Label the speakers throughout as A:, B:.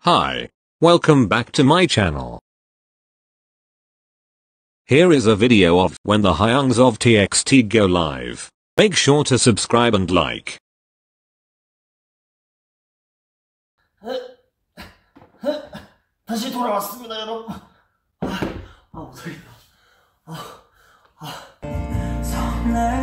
A: Hi. Welcome back to my channel. Here is a video of when the Hyungs of TXT go live. Make sure to subscribe and like.
B: 다시 돌아왔습니다, 여러분. 아, 아 목소리다. 아, 아.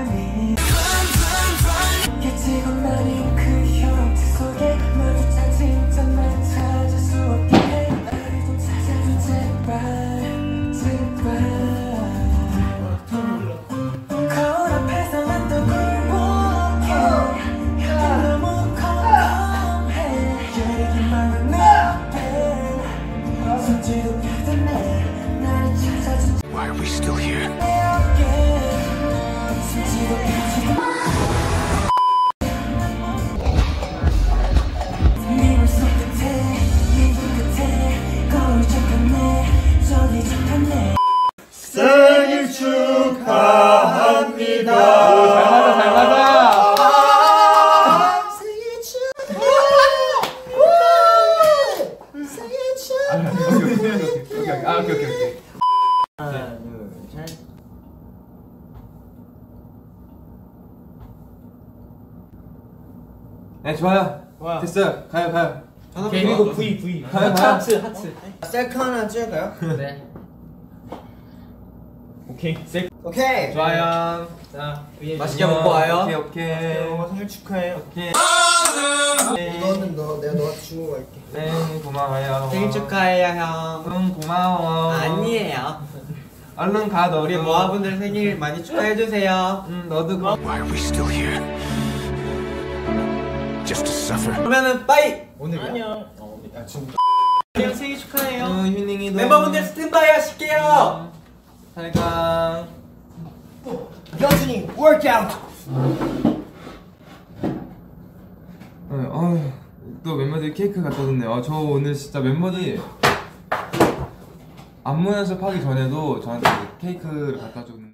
C: 어깨 손질도 펴지도 미울 손끝에 미울 끝에 거울 접혔네 저기 접혔네
B: 생일 축하합니다.
D: 잘 맞아.
C: 생일
D: 오케이 오케이 오케이 아 오케이 오케이 오케이.
B: 하나, 둘, 셋.
D: 네 좋아요. 됐어요. 가요 가요.
B: 그리고 V V.
D: 가요 가요.
B: 하트 하트. 셀카 하나 찍을까요?
D: 네.
B: 오케이. 셀. 오케이.
D: 좋아요. 자
B: 맛있게 먹고 와요.
D: 오케이 오케이.
B: 어, 생일 축하해.
D: 오케이.
B: 이거는 너 내가 너한테 주고 갈게.
D: 네 고마워요.
B: 생일 축하해요 형.
D: 응 고마워.
B: 아니에요.
D: 얼른 가 너도.
B: 우리 모아분들 생일 많이 축하해 주세요.
D: 응 너도 가.
E: Why are we still here? Just to suffer?
B: 그러면은 bye. 오늘 안녕. 어, 야, 지금. 형 생일 축하해요.
D: 응 휴닝이도.
B: 멤버분들 스탠바이 하실게요.
D: 잘 가.
B: 연준이 워크아웃.
D: 네, 어휴, 또 멤버들이 케이크 갖다 줬네요. 아, 저 오늘 진짜 멤버들이 안무 연습하기 전에도 저한테 케이크를 갖다 줬는데